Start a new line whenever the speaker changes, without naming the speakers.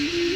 you